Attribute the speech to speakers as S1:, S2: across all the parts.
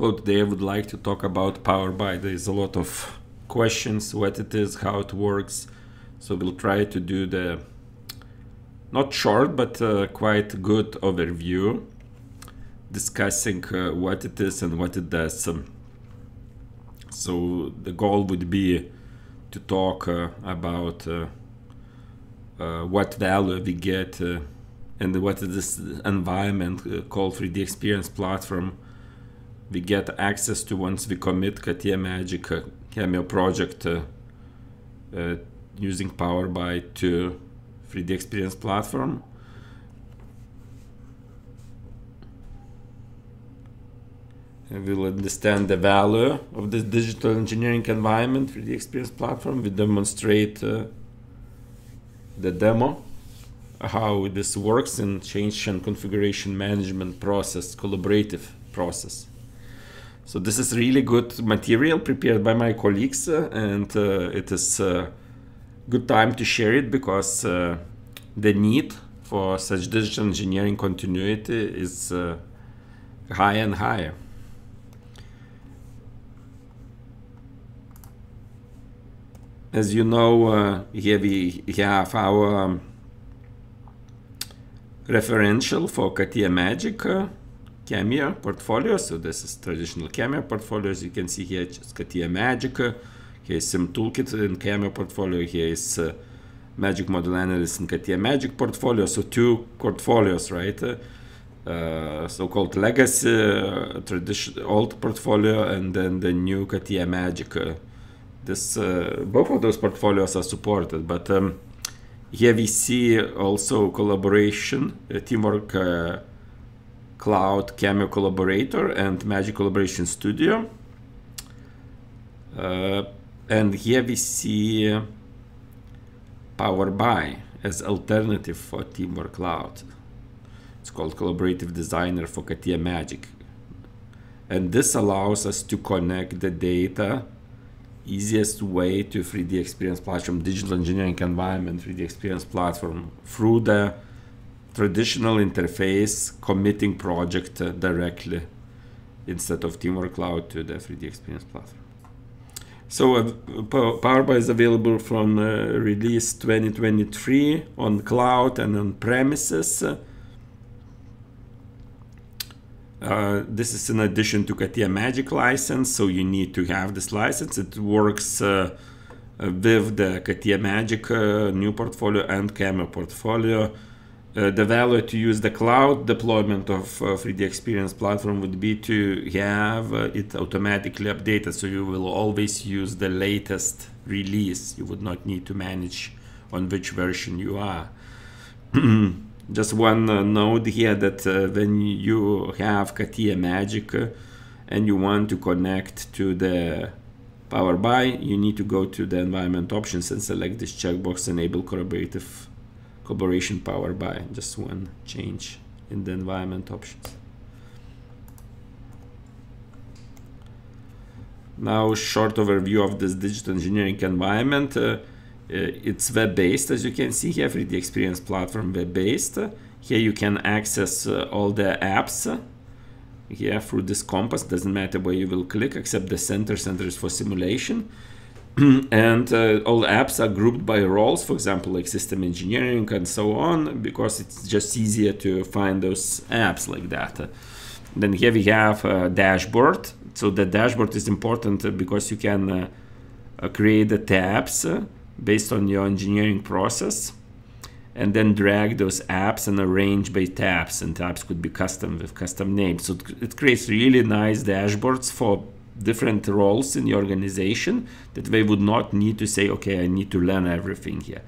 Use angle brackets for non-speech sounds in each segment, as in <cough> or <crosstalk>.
S1: So today I would like to talk about Power'By. There is a lot of questions, what it is, how it works. So we'll try to do the not short but uh, quite good overview discussing uh, what it is and what it does. Um, so the goal would be to talk uh, about uh, uh, what value we get uh, and what is this environment called 3D Experience Platform we get access to once we commit CATIA Magic uh, Cameo project uh, uh, using Power'By to 3D Experience platform. And we'll understand the value of this digital engineering environment 3D Experience platform. We demonstrate uh, the demo how this works in change and configuration management process, collaborative process. So this is really good material prepared by my colleagues uh, and uh, it is a uh, good time to share it because uh, the need for such digital engineering continuity is uh, higher and higher. As you know, uh, here we have our um, referential for CATIA Magic Cameo portfolio. So this is traditional Cameo portfolio. As you can see here, just CATIA Magic. Here is some toolkit in Cameo portfolio. Here is uh, Magic Model Analysis in CATIA Magic portfolio. So two portfolios, right? Uh, so-called legacy, uh, traditional old portfolio, and then the new CATIA Magic. Uh, this uh, both of those portfolios are supported, but um, here we see also collaboration, uh, teamwork Cloud Cameo Collaborator and Magic Collaboration Studio. Uh, and here we see Power'By as alternative for Teamwork Cloud. It's called Collaborative Designer for CATIA Magic. And this allows us to connect the data easiest way to 3D Experience Platform, digital engineering environment, 3D Experience Platform through the traditional interface committing project directly instead of Teamwork Cloud to the 3D Experience platform. So uh, Power'By is available from uh, release 2023 on cloud and on premises. Uh, this is in addition to CATIA Magic license, so you need to have this license. It works uh, with the CATIA Magic uh, new portfolio and Cameo portfolio. Uh, the value to use the cloud deployment of uh, 3D Experience platform would be to have uh, it automatically updated so you will always use the latest release. You would not need to manage on which version you are. <clears throat> Just one uh, note here that uh, when you have CATIA Magic and you want to connect to the Power'By, you need to go to the environment options and select this checkbox enable collaborative collaboration Power by just one change in the environment options. Now short overview of this digital engineering environment. Uh, uh, it's web-based as you can see here 3D experience platform web-based. Here you can access uh, all the apps here through this compass. Doesn't matter where you will click except the center center is for simulation <clears throat> and uh, all apps are grouped by roles, for example, like system engineering and so on, because it's just easier to find those apps like that. Then here we have a dashboard. So the dashboard is important because you can uh, uh create the tabs based on your engineering process and then drag those apps and arrange by tabs and tabs could be custom with custom names so it creates really nice dashboards for different roles in the organization that they would not need to say, okay, I need to learn everything here.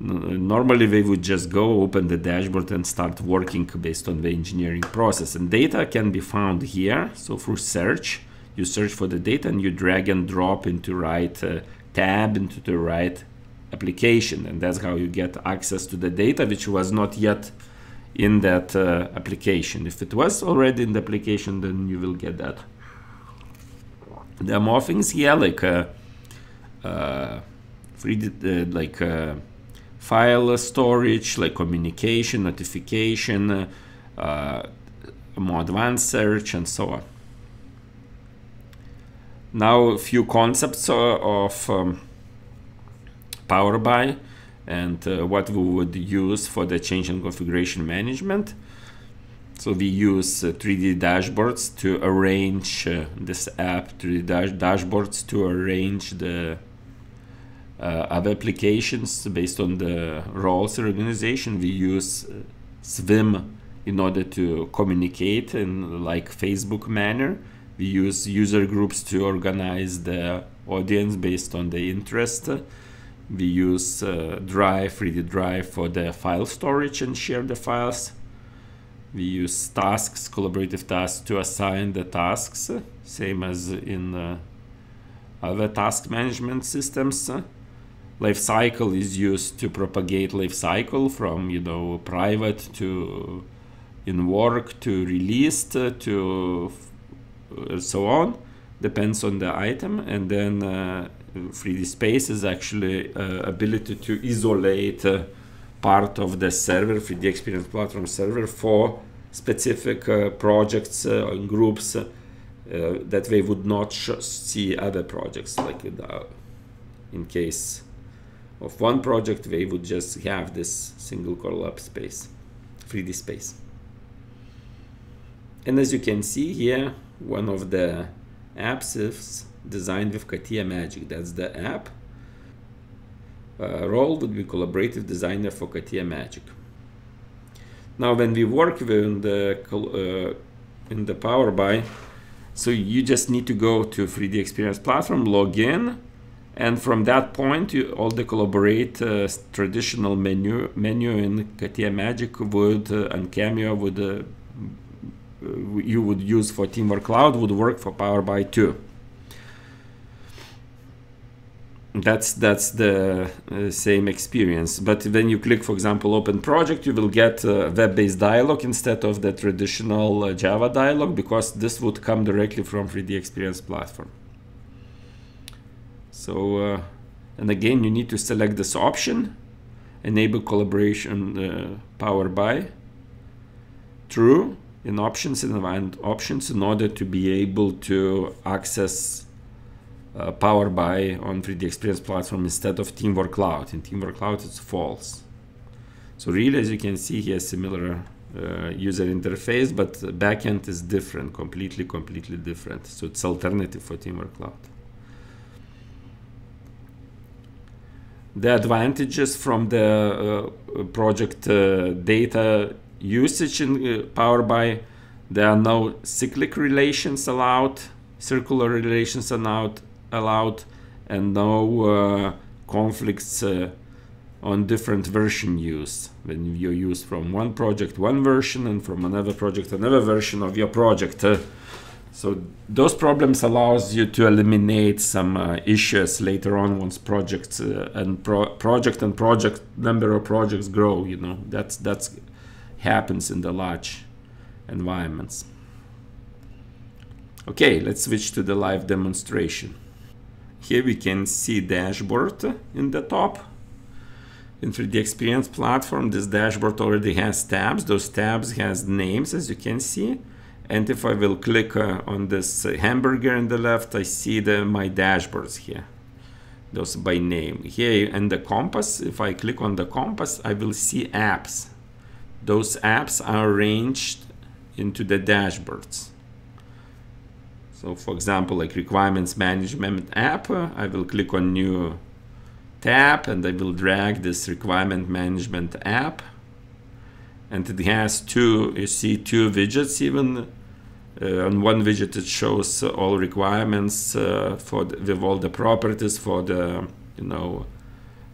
S1: Normally, they would just go open the dashboard and start working based on the engineering process. And data can be found here. So through search, you search for the data and you drag and drop into right uh, tab into the right application. And that's how you get access to the data, which was not yet in that uh, application. If it was already in the application, then you will get that more things here like uh, uh, free, uh, like uh, file storage, like communication, notification, uh, more advanced search, and so on. Now a few concepts uh, of um, Power'By and uh, what we would use for the change and configuration management. So we use uh, 3D dashboards to arrange uh, this app, 3D dash dashboards to arrange the uh, other applications based on the roles organization. We use uh, Swym in order to communicate in like Facebook manner. We use user groups to organize the audience based on the interest. We use uh, Drive, 3D Drive for the file storage and share the files. We use tasks, collaborative tasks to assign the tasks, same as in uh, other task management systems. Life cycle is used to propagate life cycle from you know private to in work to released to uh, so on depends on the item and then uh, 3D space is actually uh, ability to isolate uh, part of the server, 3D experience platform server for specific uh, projects uh, and groups uh, that they would not see other projects like in case of one project they would just have this single collab space 3d space and as you can see here one of the apps is designed with CATIA Magic. That's the app. Uh, role would be collaborative designer for CATIA Magic. Now, when we work with the uh, in the Power'By, so you just need to go to 3D Experience platform, log in, and from that point, you, all the collaborate uh, traditional menu menu in CATIA Magic would uh, and Cameo would uh, you would use for Teamwork Cloud would work for Power'By too that's that's the uh, same experience. But when you click for example open project you will get a web-based dialog instead of the traditional uh, java dialog because this would come directly from 3d experience platform. So uh, and again you need to select this option enable collaboration uh, power by true in options and options in order to be able to access uh, Power'By on 3D Experience platform instead of Teamwork Cloud. In Teamwork Cloud, it's false. So really, as you can see here, similar uh, user interface, but backend is different, completely, completely different. So it's alternative for Teamwork Cloud. The advantages from the uh, project uh, data usage in uh, Power'By, there are no cyclic relations allowed, circular relations allowed, allowed and no uh, conflicts uh, on different version use when you use from one project one version and from another project another version of your project uh, so those problems allows you to eliminate some uh, issues later on once projects uh, and pro project and project number of projects grow you know. That's that's happens in the large environments. Okay let's switch to the live demonstration here we can see dashboard in the top. In 3D Experience platform, this dashboard already has tabs. Those tabs has names, as you can see. And if I will click uh, on this hamburger in the left, I see the, my dashboards here. Those by name. Here in the compass, if I click on the compass, I will see apps. Those apps are arranged into the dashboards. So for example, like requirements management app, I will click on new tab and I will drag this requirement management app. And it has two, you see two widgets even. Uh, on one widget it shows all requirements uh, for the, with all the properties for the, you know,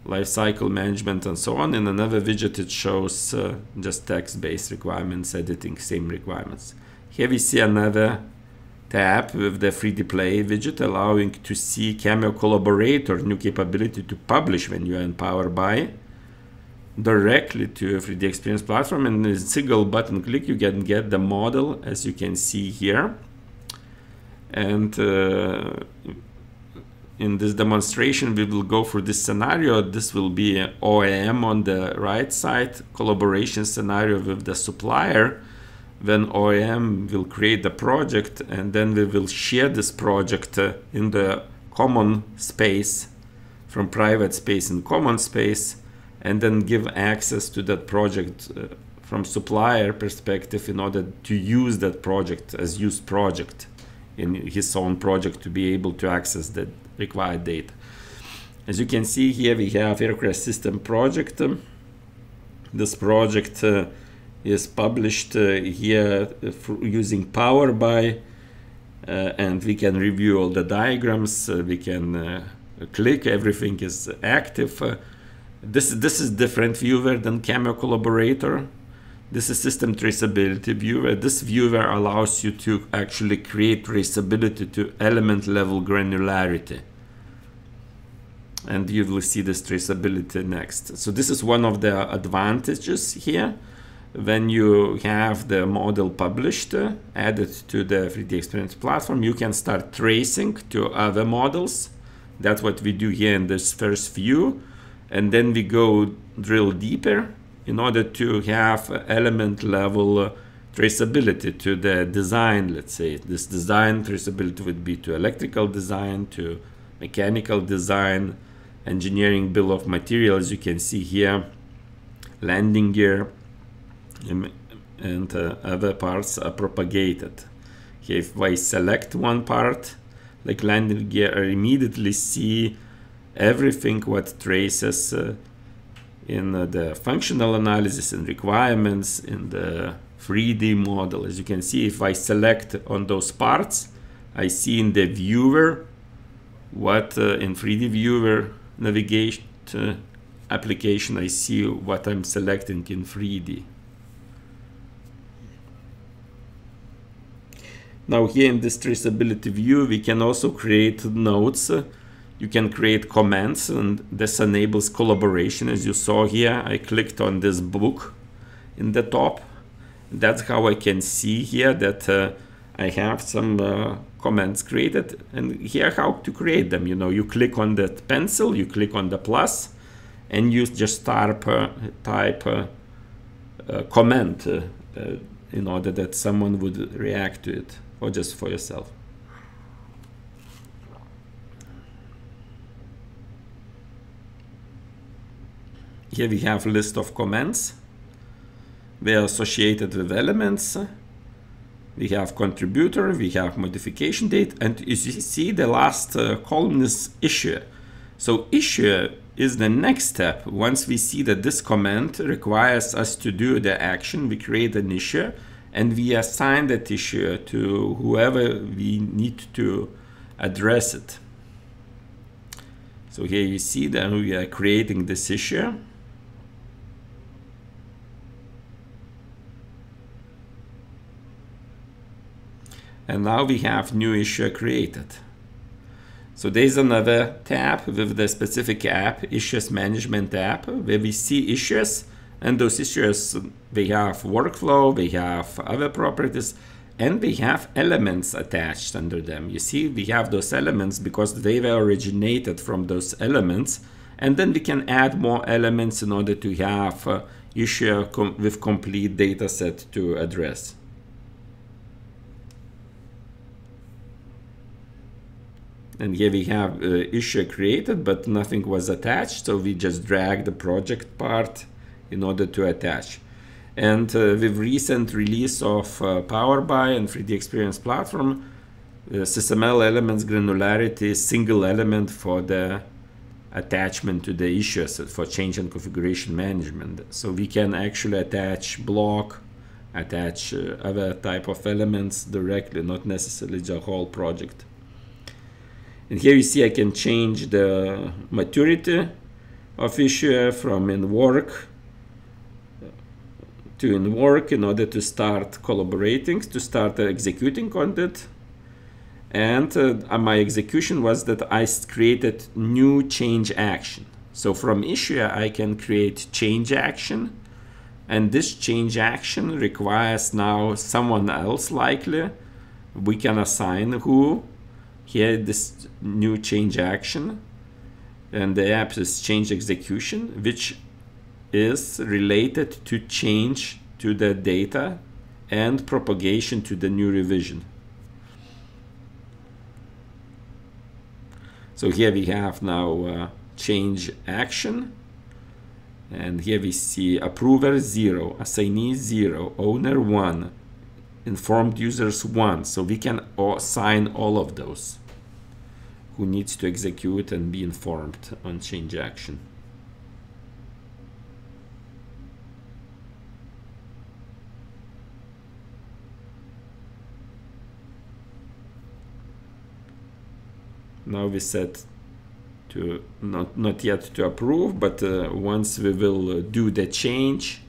S1: lifecycle management and so on. In another widget it shows uh, just text-based requirements, editing same requirements. Here we see another tab with the 3D Play widget allowing to see Cameo Collaborator new capability to publish when you are in Power'By directly to a 3D Experience platform. And in a single button click you can get the model as you can see here. And uh, in this demonstration we will go through this scenario. This will be OEM on the right side collaboration scenario with the supplier when OEM will create the project and then we will share this project uh, in the common space from private space in common space and then give access to that project uh, from supplier perspective in order to use that project as used project in his own project to be able to access the required data. As you can see here we have aircraft system project. This project uh, is published uh, here using Power'By uh, and we can review all the diagrams, uh, we can uh, click, everything is active. Uh, this, this is different viewer than Cameo Collaborator. This is system traceability viewer. This viewer allows you to actually create traceability to element level granularity. And you will see this traceability next. So this is one of the advantages here. When you have the model published, uh, added to the 3D Experience platform, you can start tracing to other models. That's what we do here in this first view. And then we go drill deeper in order to have element level traceability to the design, let's say. This design traceability would be to electrical design, to mechanical design, engineering bill of materials, you can see here, landing gear, and uh, other parts are propagated. If I select one part, like landing gear, I immediately see everything what traces uh, in uh, the functional analysis and requirements in the 3D model. As you can see, if I select on those parts, I see in the viewer what uh, in 3D viewer navigation uh, application, I see what I'm selecting in 3D. Now here in this traceability view, we can also create nodes. You can create comments and this enables collaboration. As you saw here I clicked on this book in the top. That's how I can see here that uh, I have some uh, comments created. And here how to create them. You know you click on that pencil you click on the plus and you just type uh, type uh, comment uh, uh, in order that someone would react to it or just for yourself Here we have a list of commands. They are associated with elements. We have contributor, we have modification date, and you see the last uh, column is issue. So issue is the next step. Once we see that this command requires us to do the action, we create an issue and we assign that issue to whoever we need to address it. So here you see that we are creating this issue. and now we have new issue created. So there's another tab with the specific app, Issues Management app, where we see issues and those issues, they have workflow, they have other properties, and we have elements attached under them. You see, we have those elements because they were originated from those elements, and then we can add more elements in order to have uh, issue com with complete data set to address. and here we have uh, issue created but nothing was attached so we just drag the project part in order to attach. And uh, with recent release of uh, Power'By and 3D Experience platform uh, SysML elements granularity is single element for the attachment to the issues for change and configuration management. So we can actually attach block attach uh, other type of elements directly not necessarily the whole project. And here you see I can change the maturity of issue from in work to work in order to start collaborating, to start executing on it. And uh, my execution was that I created new change action. So from issue, I can create change action. And this change action requires now someone else likely. We can assign who here this new change action and the app is change execution which is related to change to the data and propagation to the new revision. So here we have now uh, change action. And here we see approver 0, assignee 0, owner 1, informed users 1. So we can assign all of those who needs to execute and be informed on change action. Now we set to not not yet to approve but uh, once we will uh, do the change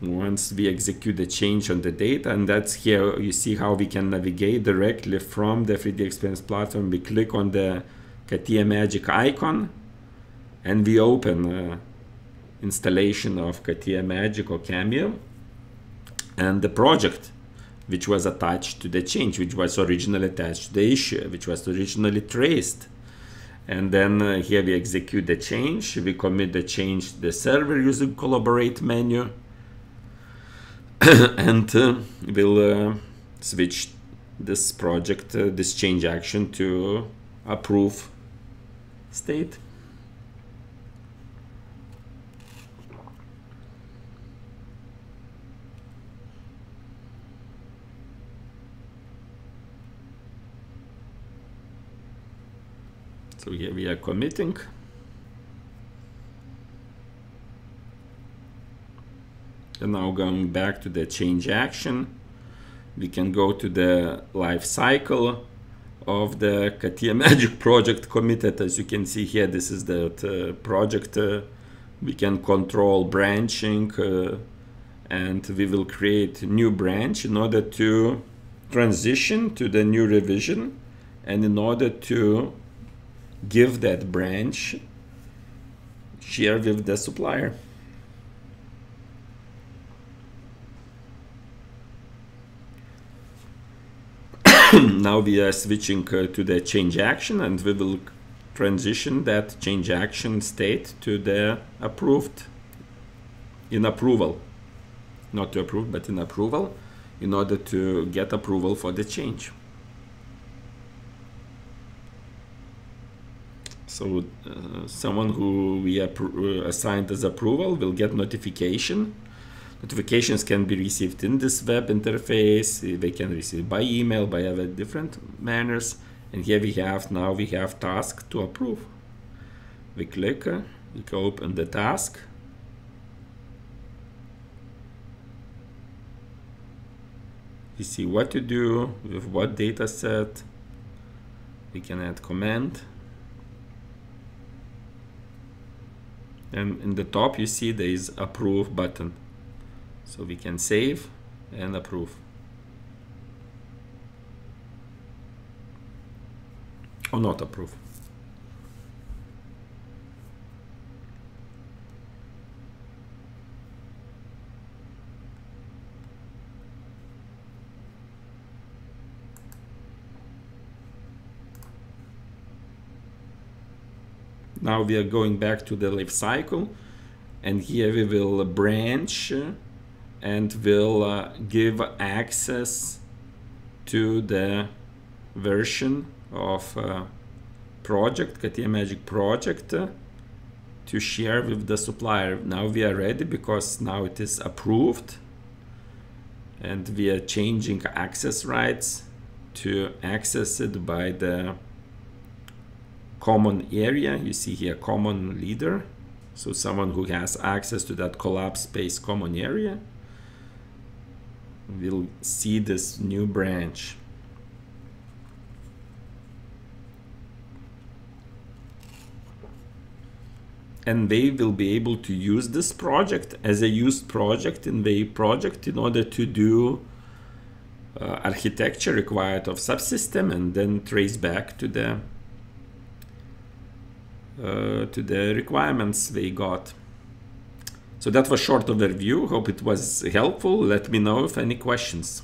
S1: once we execute the change on the data and that's here you see how we can navigate directly from the 3d experience platform. We click on the CATIA magic icon and we open uh, installation of CATIA magic or cameo. And the project which was attached to the change, which was originally attached to the issue, which was originally traced. And then uh, here we execute the change, we commit the change to the server using collaborate menu. <coughs> and uh, we'll uh, switch this project, uh, this change action to approve state. So here we are committing. And now going back to the change action, we can go to the life cycle of the CATIA Magic <laughs> project committed. As you can see here, this is the uh, project. Uh, we can control branching uh, and we will create new branch in order to transition to the new revision and in order to give that branch share with the supplier. <coughs> now we are switching uh, to the change action and we will transition that change action state to the approved in approval not to approve but in approval in order to get approval for the change So uh, someone who we uh, assigned as approval will get notification. Notifications can be received in this web interface. They can receive by email, by other different manners. And here we have now we have task to approve. We click, uh, we can open the task. We see what to do with what data set. We can add comment. And in the top you see there is approve button. So we can save and approve. Or not approve Now we are going back to the life cycle and here we will branch and will uh, give access to the version of uh, project, CATIA Magic project uh, to share with the supplier. Now we are ready because now it is approved and we are changing access rights to access it by the common area. You see here common leader. So someone who has access to that collab space common area will see this new branch. And they will be able to use this project as a used project in the project in order to do uh, architecture required of subsystem and then trace back to the Uh, to the requirements they got. So that was short overview. Hope it was helpful. Let me know if any questions.